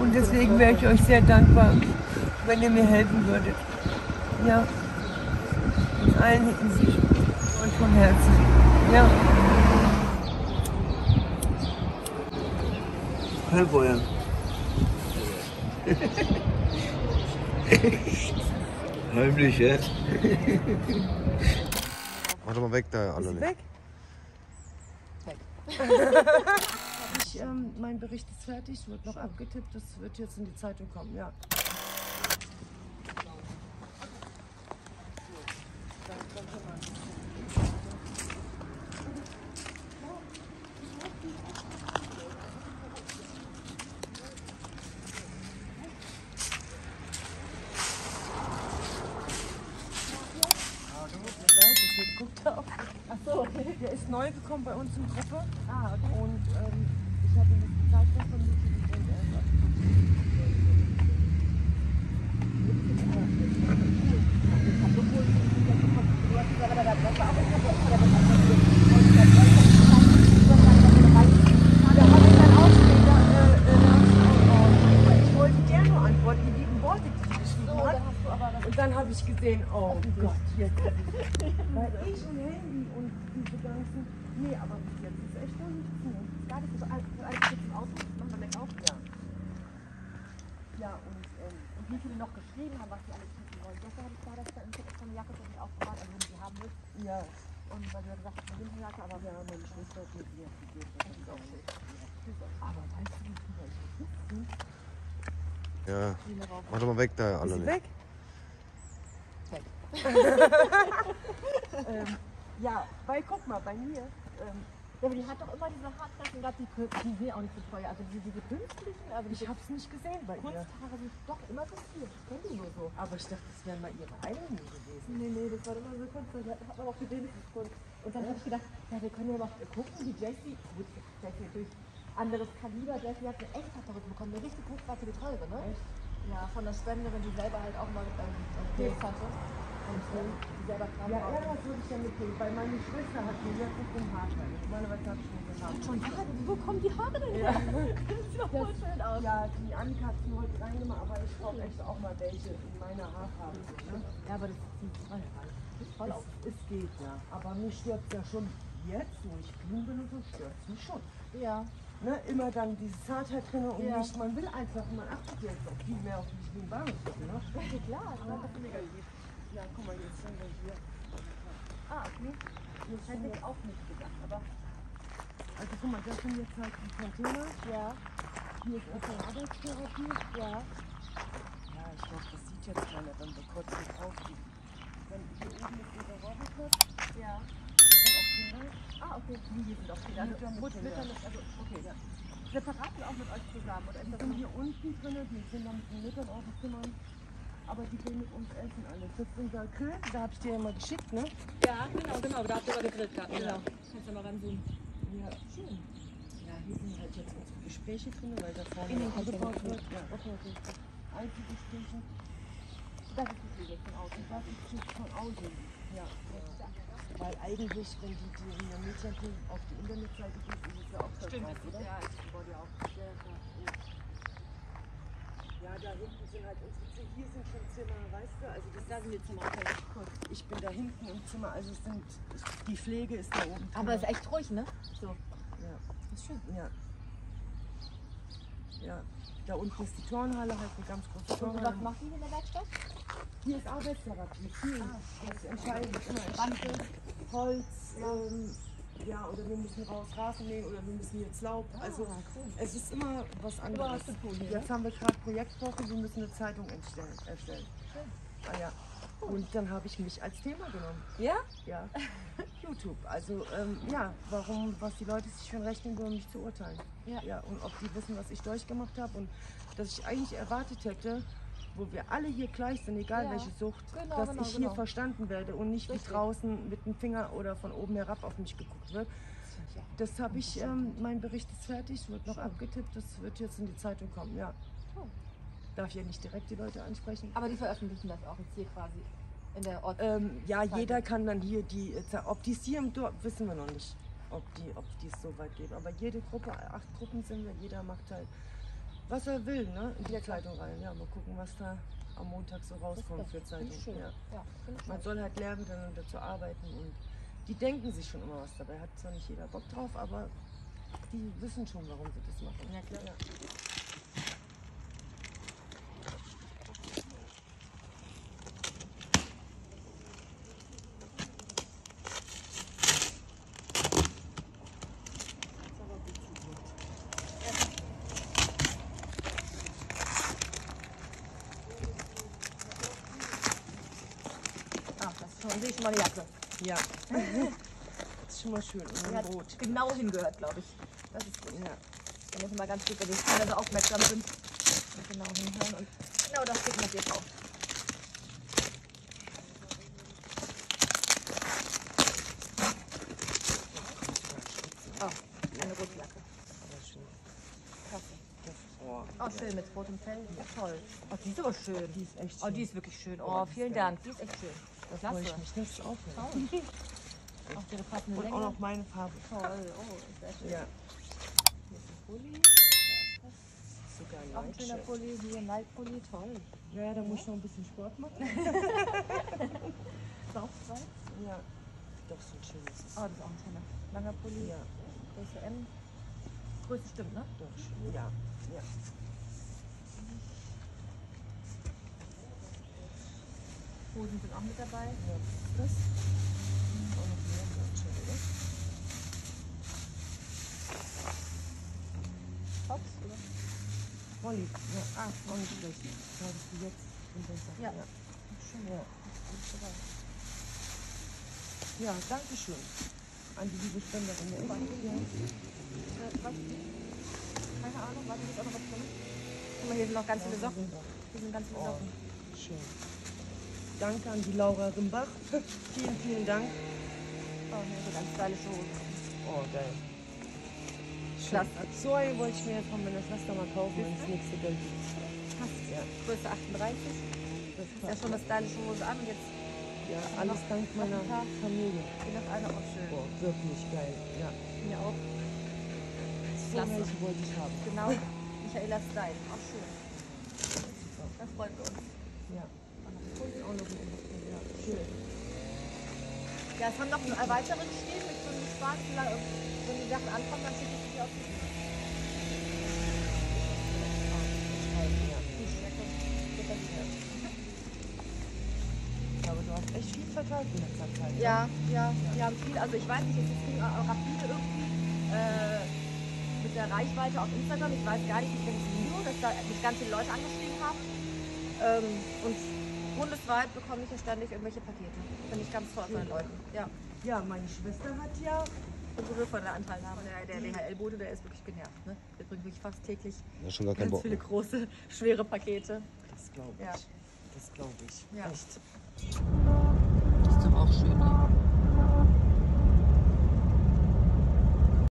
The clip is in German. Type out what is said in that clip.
Und deswegen wäre ich euch sehr dankbar, wenn ihr mir helfen würdet. Ja. In allen Hinsichten und von Herzen. Ja. Halbfeuer. Heimlich, ja? Warte mal weg da, Ist Annelie. weg? ich, ähm, mein Bericht ist fertig, wird noch abgetippt, das wird jetzt in die Zeitung kommen, ja. Achso, der ist neu gekommen bei uns in Gruppe. Ah, okay. Und ähm, ich habe ihm das gezeigt, was man mit und er sagt, Da habe ich dann auch später, äh, äh, da hab ich auch, oh, ich wollte der nur antworten, die lieben Worte, die sie geschrieben hat. Und dann habe ich gesehen, oh Gott, jetzt ist es. Weil ich und Handy und diese ganzen, nee, aber jetzt ist echt noch nichts mehr. Gar nicht so alles alles jetzt im Auto, machen wir gleich auf. Ja. Ja, und, ähm, und wie viele noch geschrieben haben, was sie alles wissen wollen. Gestern habe ich da das da im Ticket von der Jacke, die aufgebaut, also wenn du die haben willst. Ja, Und weil du gesagt hast, eine Winterjacke, aber ja, meine Schwester hat mir die jetzt gegeben, das ist auch schön. Aber weißt du, wie viele ich? Ja. Warte mal weg da, Ist sie Annelie. weg? Weg. ähm, ja, weil guck mal, bei mir, ähm, Ja, aber die hat doch immer diese Haarklassen gehabt, die, die sind auch nicht so teuer. Also diese, diese künstlichen, also ich es nicht gesehen bei ihr. Kunsthaare sind doch immer so viel. Das kennen die nur so. Aber ich dachte, das wären mal ihre eigenen gewesen. Nee, nee, das war immer so Kunst. Da hat man auch gesehen, das ist Kunst. Und dann habe ich gedacht, ja, wir können ja mal gucken, wie Jessie, gut, Jessie natürlich anderes Kaliber, Jessie hat eine echt Pappe bekommen, eine richtig hochwertige teure, ne? Ja, von der Spenderin, die selber halt auch mal ähm, Krebs hatte. Und die selber krank Ja, war. irgendwas würde ich ja mitbringen, weil meine Schwester hat mir jetzt nicht den Haarteil. Normalerweise habe ich nur den Haarteil. Schon Haare, wo kommen die Haare denn her? Das sieht doch voll schön aus. Ja, die Annika hat es heute reingemacht, aber ich brauche echt auch mal welche in meiner Haarfarbe. Ne? Ja, aber das sieht voll aus. Sieht voll aus. Es, es geht ja, aber mich stört ja schon jetzt, wo ich clean bin und so, stört es mich schon. Ja. Ne, immer dann diese Zartheit drin und Ja. nicht, man will einfach, man achtet jetzt auch viel mehr auf mich wie ein Bahnhofsviertel, ne? Ja, klar. Das ist mega lieb. Ja, guck mal, jetzt sind wir hier. Ah, okay. Das hätte ich auch nicht gedacht, aber Also guck mal, das sind jetzt halt die Container. ja, Hier ist erstmal Arbeitstherapie. ja. Ja, ich glaube, das sieht jetzt keiner, wenn wir kurz hier drauf. Dann hier oben ist unser Roboter. Ja. Das sind auch Kinder. Ah, okay. Wie hier sind auch Kinder. Also, Mütter mit also, okay, ja. Separat auch mit euch zusammen, oder das sind hier unten drin, die sind da mit den Müttern auf dem Zimmer. Aber die gehen mit uns essen alles. Das ist unser Grill, da habe ich dir ja mal geschickt, ne? Ja, genau, genau. Da habt ihr aber gegrillt gehabt. Genau. Kannst du mal ranzoomen. Ja, schön. Ja, hier sind halt jetzt unsere Gespräche drin, weil da vorne In den Containern. wird. Ja, Okay, okay. Einzelgespräche. Das ist die Pflege von außen. Das ist von außen. Ja. Weil eigentlich, wenn die, die in der Mädchen auf die Internetseite geht, ist es ja auch Stimmt, das oder? ja, ich wollte ja auch. Ja, ja. Da hinten sind halt unsere Zimmer. Hier sind schon Zimmer, weißt du? Also das Da sind die Zimmer. Gut, ich bin da hinten im Zimmer, also sind, die Pflege ist da oben. Aber es ist echt ruhig, ne? So. ja, Das ist schön. ja. Ja, da unten ist die Turnhalle, halt eine ganz große Und was Turnhalle. macht ihr in der Werkstatt? Hier ist Arbeitstherapie, viel. Ah, Das entscheidend ist immer Schranke, Holz, ähm, ja, oder wir müssen raus Rasen mähen oder wir müssen jetzt Laub. Also Ah, cool. es ist immer was anderes. hier, Jetzt haben wir gerade Projektwoche, wir müssen eine Zeitung erstellen. Ah, ja. Und dann habe ich mich als Thema genommen. Ja? Ja, YouTube. Also ähm, ja, warum, was die Leute sich für ein Recht nehmen, über mich zu urteilen. Ja. ja. Und ob die wissen, was ich durchgemacht habe und dass ich eigentlich erwartet hätte, wo wir alle hier gleich sind, egal Ja. welche Sucht, Genau, dass genau, ich hier genau. verstanden werde und nicht Richtig. wie draußen mit dem Finger oder von oben herab auf mich geguckt wird. Das habe ich, ähm, mein Bericht ist fertig, wird noch abgetippt, das wird jetzt in die Zeitung kommen, ja. Oh. Darf ich ja nicht direkt die Leute ansprechen. Aber die veröffentlichen das auch jetzt hier quasi in der Ort. Ähm, ja, Zeitung. jeder kann dann hier die, äh, ob die es hier im Dorf, wissen wir noch nicht, ob die ob die es so weit geben. Aber jede Gruppe, acht Gruppen sind wir, jeder macht halt was er will, ne? In die Ja. Zeitung rein. Ja, mal gucken, was da am Montag so rauskommt für Zeitung. Ja. Ja, Man soll halt lernen, dann dazu arbeiten und die denken sich schon immer was dabei. Hat zwar nicht jeder Bock drauf, aber die wissen schon, warum sie das machen. Ja, klar. Ja. Ah, schon, sehe ich schon mal eine Jacke. Ja. das ist schon mal schön. Und ein Brot. genau hingehört, glaube ich. Das ist gut. Ja. Da muss man ganz gut, wenn die Kinder so aufmerksam sind. Und genau hinhören und genau das steht mit dir drauf. Oh, eine rote Jacke. Oh, Oh, schön mit rotem Fell. Ja, toll. Oh, die ist aber schön. die ist echt Oh, schön. die ist wirklich schön. Oh, Oh, vielen. Dank. Die ist echt schön. Da freue ich mich. Das ist auch ihre passende Und Länge. auch noch meine Farbe. Toll. Oh, sehr schön. Ja. Hier ist ein Pulli. Sogar ein Auch ein schöner. Pulli. Hier ein Nike-Pulli. Toll. Ja, ja, da muss ich noch ein bisschen Sport machen. Saufzeit. Ja. Doch, so ein schönes. Oh, das ist auch ein schöner. Langer Pulli. Ja, Größe M. Größe stimmt, ne? doch, schön. Ja, ja. Hosen sind auch mit dabei. Ja, was ist das? Auch noch mehr oder? Tops, oder? Molly. Ja, ah, auch nicht schlecht. Da hattest du jetzt. Ja. ja. Schön. Ja. Ja, danke schön. An die liebe Spenderin. Ja, ja. Äh, was? Keine Ahnung, warte, hier ist auch noch was drin. Guck mal, hier sind noch ganz viele Socken. Hier sind ganz viele Oh, Socken. schön. Danke an die Laura Rimbach. vielen, vielen Dank. Oh, hier so ganz stylische Hosen. Oh, geil. Klasse. So eine wollte ich mir von meiner Schwester mal kaufen, wenn es nächste Geld gibt. Passt. Ja, Größe 38. das Ist passt. schon eine stylische Hose an und jetzt Ja, alles dank meiner Familie. hier noch eine auch schön. Oh, wirklich geil. Ja. Mir auch. So Klasse. welche wollte ich haben. Genau. Michaela Stein. Auch schön. Da freuen wir uns. Ja. Auch noch ja. Schön. Ja, es haben noch ein weitere geschrieben mit so einem schwarzen, wenn die Sachen ankommen, dann schicke ich die auf die du hast echt viel verteilt in letzter Zeit. ne? Ja, ja, die haben viel, also ich weiß nicht, jetzt kriegen auch rapide irgendwie äh, mit der Reichweite auf Instagram, ich weiß gar nicht, ich denke Video, dass da mich ganz viele Leute angeschrieben haben. Ähm, und bundesweit bekomme ich ja ständig irgendwelche Pakete. Finde ich ganz toll von den Leuten. Ja. Ja, meine Schwester hat ja. Unsere von der Anteilnahme, der, der DHL-Bote, der ist wirklich genervt. Ne? Der bringt wirklich fast täglich ist schon gar ganz Bock viele mehr. große, schwere Pakete. Das glaube ich. Ja. Das glaube ich. Ja. Echt. Ist doch auch schön, ne?